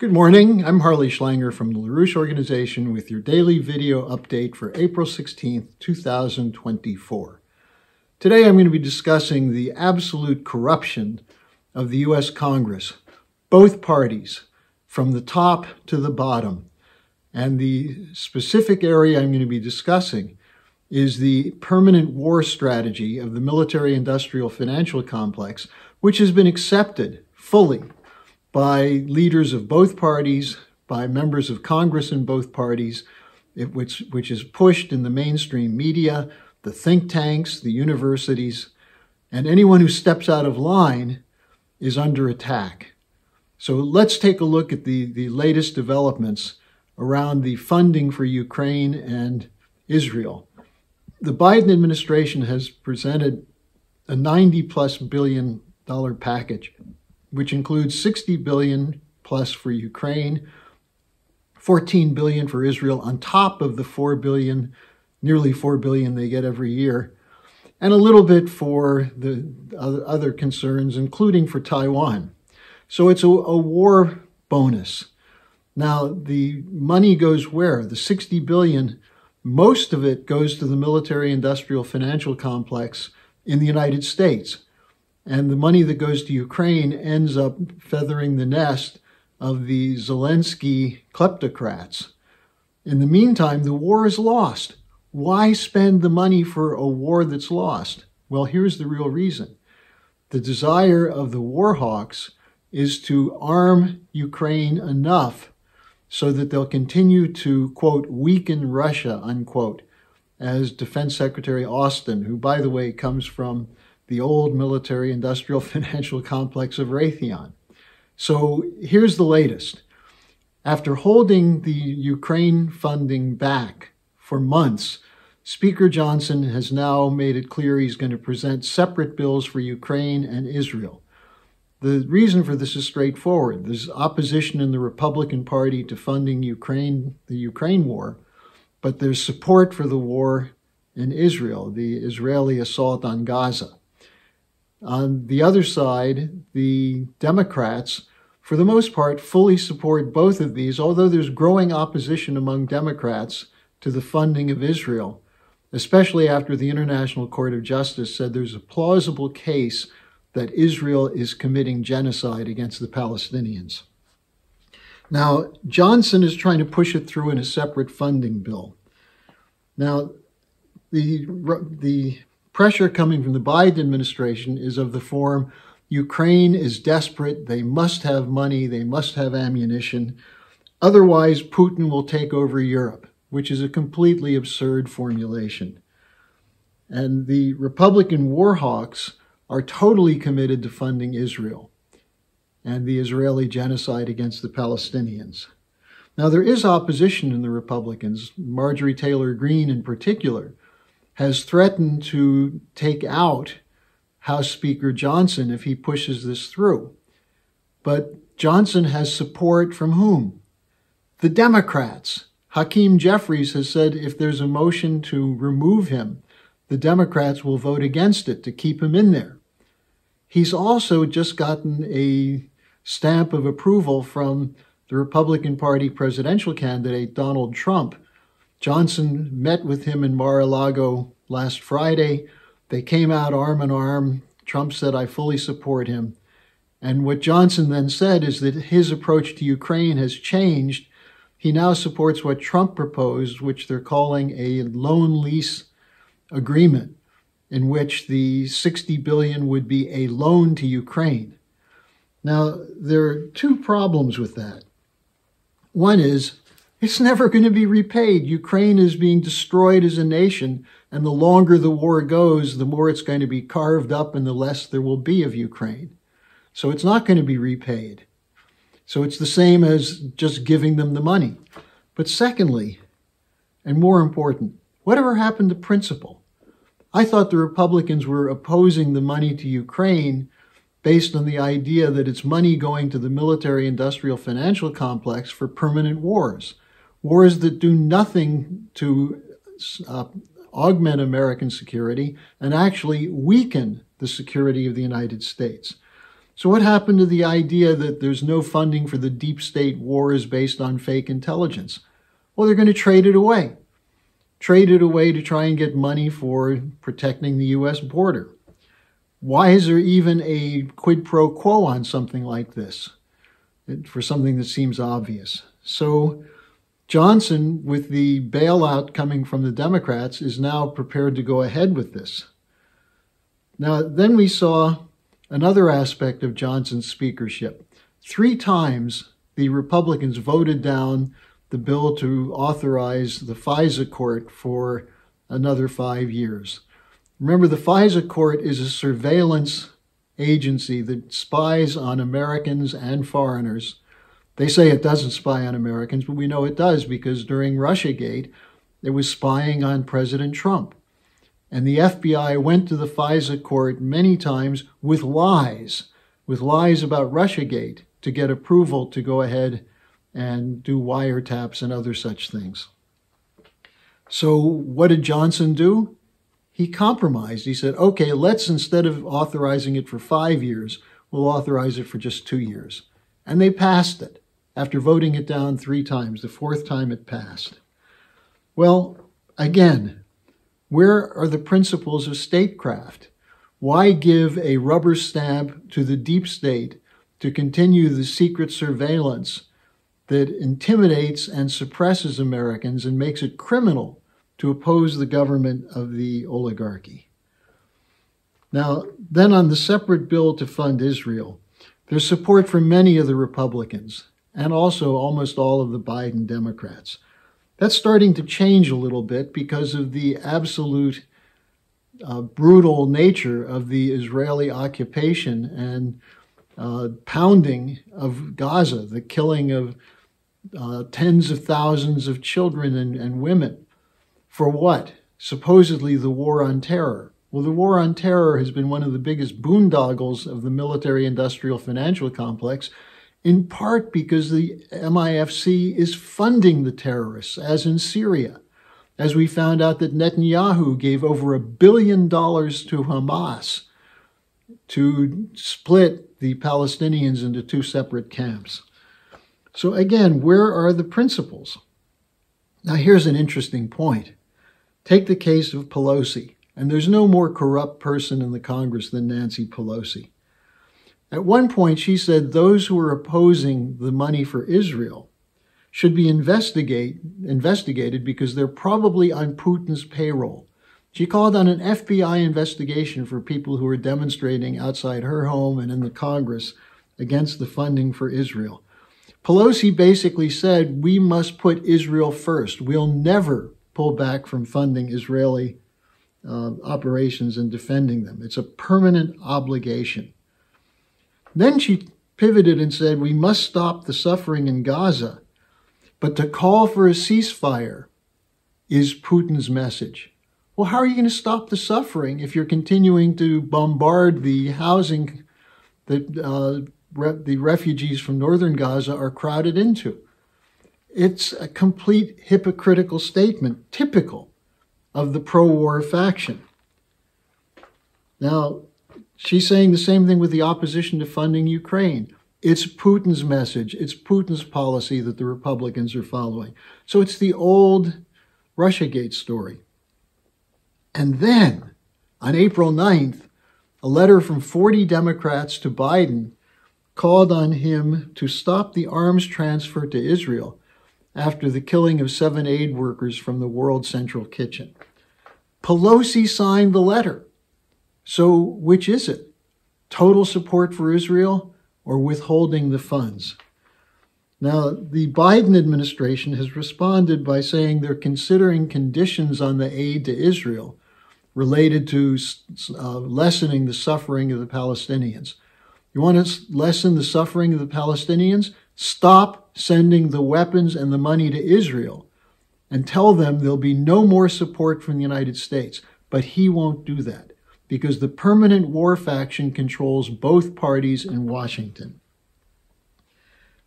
Good morning. I'm Harley Schlanger from the LaRouche Organization with your daily video update for April 16th, 2024. Today I'm going to be discussing the absolute corruption of the U.S. Congress, both parties, from the top to the bottom. And the specific area I'm going to be discussing is the permanent war strategy of the military industrial financial complex, which has been accepted fully by leaders of both parties, by members of Congress in both parties, it, which, which is pushed in the mainstream media, the think tanks, the universities, and anyone who steps out of line is under attack. So let's take a look at the, the latest developments around the funding for Ukraine and Israel. The Biden administration has presented a 90 plus billion dollar package which includes 60 billion plus for Ukraine, 14 billion for Israel on top of the 4 billion, nearly 4 billion they get every year, and a little bit for the other concerns, including for Taiwan. So it's a, a war bonus. Now, the money goes where? The 60 billion, most of it goes to the military industrial financial complex in the United States. And the money that goes to Ukraine ends up feathering the nest of the Zelensky kleptocrats. In the meantime, the war is lost. Why spend the money for a war that's lost? Well, here's the real reason. The desire of the war hawks is to arm Ukraine enough so that they'll continue to, quote, weaken Russia, unquote, as Defense Secretary Austin, who, by the way, comes from the old military industrial financial complex of Raytheon. So here's the latest. After holding the Ukraine funding back for months, Speaker Johnson has now made it clear he's going to present separate bills for Ukraine and Israel. The reason for this is straightforward. There's opposition in the Republican Party to funding Ukraine, the Ukraine war, but there's support for the war in Israel, the Israeli assault on Gaza. On the other side, the Democrats, for the most part, fully support both of these, although there's growing opposition among Democrats to the funding of Israel, especially after the International Court of Justice said there's a plausible case that Israel is committing genocide against the Palestinians. Now, Johnson is trying to push it through in a separate funding bill. Now, the, the pressure coming from the Biden administration is of the form Ukraine is desperate, they must have money, they must have ammunition. Otherwise, Putin will take over Europe, which is a completely absurd formulation. And the Republican war hawks are totally committed to funding Israel and the Israeli genocide against the Palestinians. Now, there is opposition in the Republicans, Marjorie Taylor Greene in particular, has threatened to take out House Speaker Johnson if he pushes this through. But Johnson has support from whom? The Democrats. Hakeem Jeffries has said if there's a motion to remove him, the Democrats will vote against it to keep him in there. He's also just gotten a stamp of approval from the Republican Party presidential candidate, Donald Trump, Johnson met with him in Mar-a-Lago last Friday. They came out arm in arm. Trump said, I fully support him. And what Johnson then said is that his approach to Ukraine has changed. He now supports what Trump proposed, which they're calling a loan lease agreement, in which the 60 billion would be a loan to Ukraine. Now, there are two problems with that. One is it's never going to be repaid. Ukraine is being destroyed as a nation, and the longer the war goes, the more it's going to be carved up and the less there will be of Ukraine. So it's not going to be repaid. So it's the same as just giving them the money. But secondly, and more important, whatever happened to principle? I thought the Republicans were opposing the money to Ukraine based on the idea that it's money going to the military industrial financial complex for permanent wars wars that do nothing to uh, augment American security and actually weaken the security of the United States. So, what happened to the idea that there's no funding for the deep state wars based on fake intelligence? Well, they're going to trade it away. Trade it away to try and get money for protecting the U.S. border. Why is there even a quid pro quo on something like this? For something that seems obvious. So, Johnson, with the bailout coming from the Democrats, is now prepared to go ahead with this. Now, then we saw another aspect of Johnson's speakership. Three times the Republicans voted down the bill to authorize the FISA court for another five years. Remember, the FISA court is a surveillance agency that spies on Americans and foreigners. They say it doesn't spy on Americans, but we know it does because during Russiagate, it was spying on President Trump. And the FBI went to the FISA court many times with lies, with lies about Russiagate to get approval to go ahead and do wiretaps and other such things. So, what did Johnson do? He compromised. He said, okay, let's instead of authorizing it for five years, we'll authorize it for just two years. And they passed it after voting it down three times. The fourth time it passed. Well, again, where are the principles of statecraft? Why give a rubber stamp to the deep state to continue the secret surveillance that intimidates and suppresses Americans and makes it criminal to oppose the government of the oligarchy? Now, then on the separate bill to fund Israel, there's support from many of the Republicans and also almost all of the Biden Democrats. That's starting to change a little bit because of the absolute uh, brutal nature of the Israeli occupation and uh, pounding of Gaza, the killing of uh, tens of thousands of children and, and women. For what? Supposedly the war on terror. Well, the war on terror has been one of the biggest boondoggles of the military industrial financial complex in part because the MIFC is funding the terrorists, as in Syria. As we found out that Netanyahu gave over a billion dollars to Hamas to split the Palestinians into two separate camps. So, again, where are the principles? Now, here's an interesting point. Take the case of Pelosi, and there's no more corrupt person in the Congress than Nancy Pelosi. At one point, she said those who are opposing the money for Israel should be investigate, investigated because they're probably on Putin's payroll. She called on an FBI investigation for people who are demonstrating outside her home and in the Congress against the funding for Israel. Pelosi basically said, We must put Israel first. We'll never pull back from funding Israeli uh, operations and defending them. It's a permanent obligation. Then she pivoted and said, We must stop the suffering in Gaza, but to call for a ceasefire is Putin's message. Well, how are you going to stop the suffering if you're continuing to bombard the housing that uh, re- the refugees from northern Gaza are crowded into? It's a complete hypocritical statement, typical of the pro war faction. Now, She's saying the same thing with the opposition to funding Ukraine. It's Putin's message, it's Putin's policy that the Republicans are following. So it's the old Russiagate story. And then on April 9th, a letter from 40 Democrats to Biden called on him to stop the arms transfer to Israel after the killing of seven aid workers from the World Central Kitchen. Pelosi signed the letter. So, which is it? Total support for Israel or withholding the funds? Now, the Biden administration has responded by saying they're considering conditions on the aid to Israel related to uh, lessening the suffering of the Palestinians. You want to lessen the suffering of the Palestinians? Stop sending the weapons and the money to Israel and tell them there'll be no more support from the United States. But he won't do that because the permanent war faction controls both parties in Washington.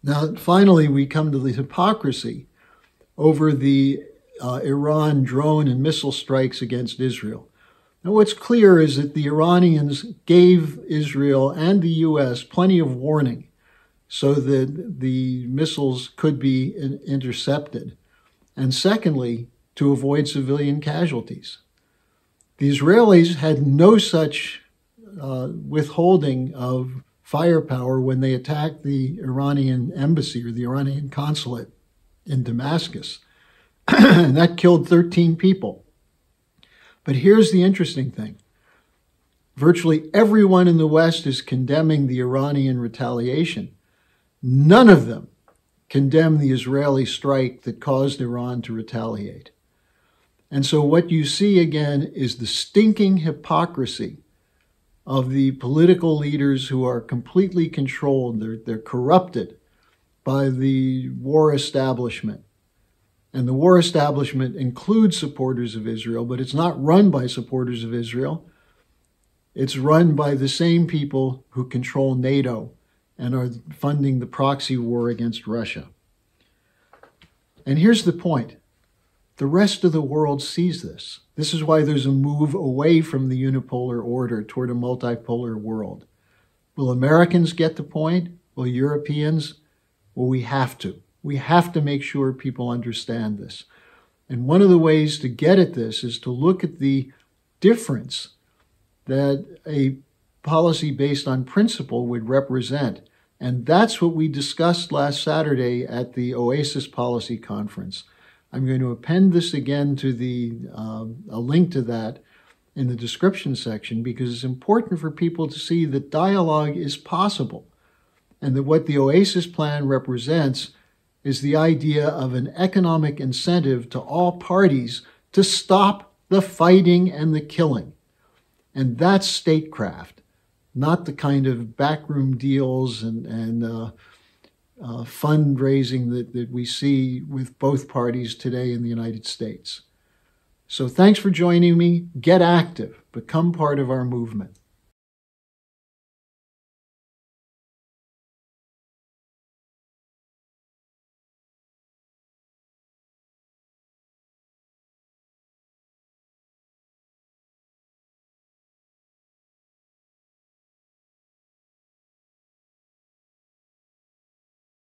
Now, finally, we come to the hypocrisy over the uh, Iran drone and missile strikes against Israel. Now, what's clear is that the Iranians gave Israel and the U.S. plenty of warning so that the missiles could be intercepted. And secondly, to avoid civilian casualties. The Israelis had no such uh, withholding of firepower when they attacked the Iranian embassy or the Iranian consulate in Damascus. and that killed 13 people. But here's the interesting thing virtually everyone in the West is condemning the Iranian retaliation. None of them condemn the Israeli strike that caused Iran to retaliate. And so, what you see again is the stinking hypocrisy of the political leaders who are completely controlled, they're, they're corrupted by the war establishment. And the war establishment includes supporters of Israel, but it's not run by supporters of Israel. It's run by the same people who control NATO and are funding the proxy war against Russia. And here's the point the rest of the world sees this. This is why there's a move away from the unipolar order toward a multipolar world. Will Americans get the point? Will Europeans? Well, we have to. We have to make sure people understand this. And one of the ways to get at this is to look at the difference that a policy based on principle would represent. And that's what we discussed last Saturday at the OASIS Policy Conference. I'm going to append this again to the uh, a link to that in the description section because it's important for people to see that dialogue is possible and that what the OASIS plan represents is the idea of an economic incentive to all parties to stop the fighting and the killing. And that's statecraft, not the kind of backroom deals and, and uh, uh, fundraising that, that we see with both parties today in the United States. So thanks for joining me. Get active, become part of our movement.